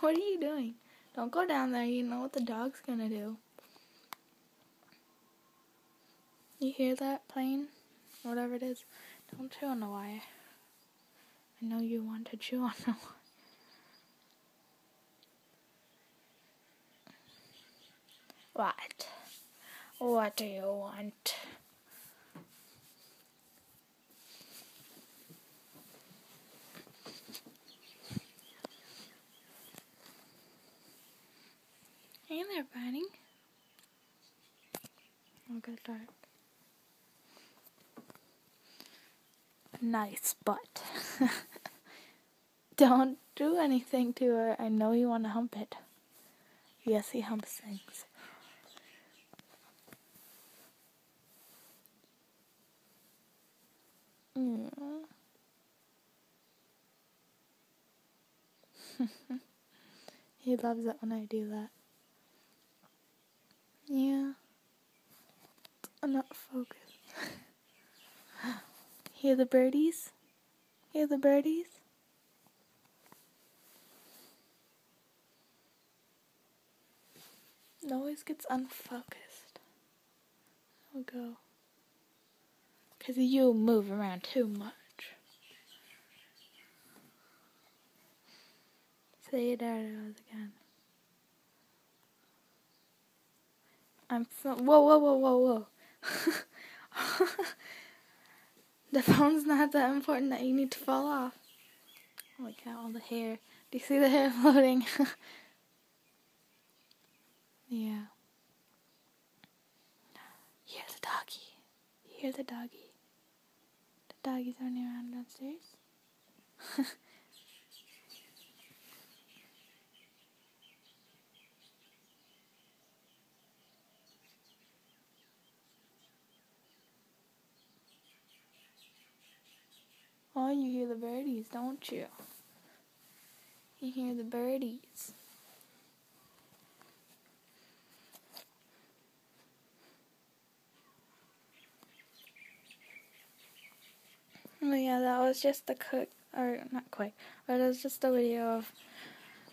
what are you doing? Don't go down there. You know what the dog's gonna do. You hear that plane? Whatever it is. Don't chew on the wire. I know you want to chew on the wire. What? What do you want? There, Bunny. Look at that. Nice butt. Don't do anything to her. I know you want to hump it. Yes, he humps things. He loves it when I do that. Yeah. I'm not focused. Hear the birdies? Hear the birdies? It always gets unfocused. I'll go. Because you move around too much. Say it out again. I'm from. Whoa, whoa, whoa, whoa, whoa. the phone's not that important that you need to fall off. Oh my god, all the hair. Do you see the hair floating? yeah. Hear the doggy. Hear the doggy. The doggy's running around downstairs. Oh, you hear the birdies, don't you? You hear the birdies. Oh yeah, that was just the cook, or not quite, but it was just a video of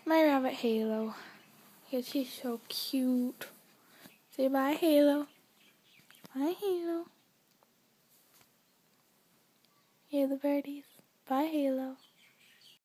my rabbit Halo. Yeah, she's so cute. Say bye, Halo. Bye, Halo. Hear the birdies. Bye, Halo.